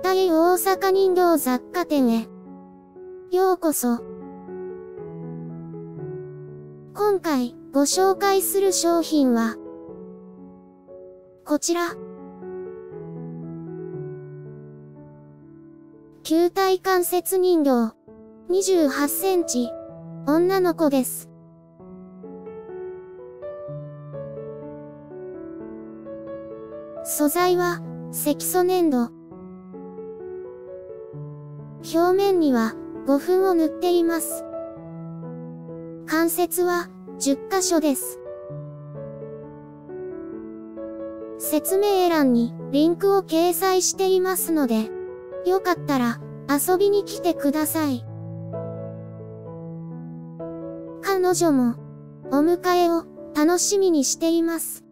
大大阪人形雑貨店へ。ようこそ。今回ご紹介する商品は、こちら。球体関節人形。28センチ。女の子です。素材は、色素粘土。表面には、5分を塗っています。関節は、10箇所です。説明欄にリンクを掲載していますので、よかったら遊びに来てください。彼女もお迎えを楽しみにしています。